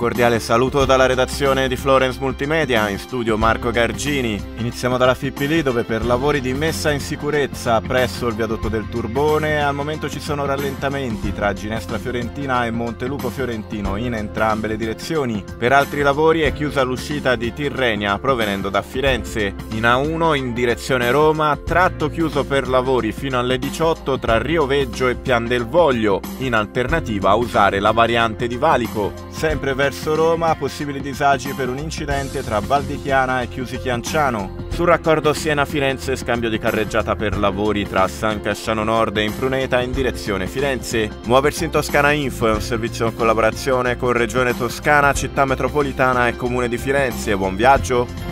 cordiale saluto dalla redazione di Florence Multimedia, in studio Marco Gargini. Iniziamo dalla Fippili dove per lavori di messa in sicurezza presso il viadotto del Turbone al momento ci sono rallentamenti tra Ginestra Fiorentina e Montelupo Fiorentino in entrambe le direzioni. Per altri lavori è chiusa l'uscita di Tirrenia provenendo da Firenze. In A1 in direzione Roma, tratto chiuso per lavori fino alle 18 tra Rio Veggio e Pian del Voglio, in alternativa a usare la variante di Valico. Sempre verso Roma, possibili disagi per un incidente tra Valdichiana e Chiusi Chianciano. Sul raccordo Siena-Firenze, scambio di carreggiata per lavori tra San Casciano Nord e Impruneta in direzione Firenze. Muoversi in Toscana Info è un servizio in collaborazione con Regione Toscana, Città Metropolitana e Comune di Firenze. Buon viaggio!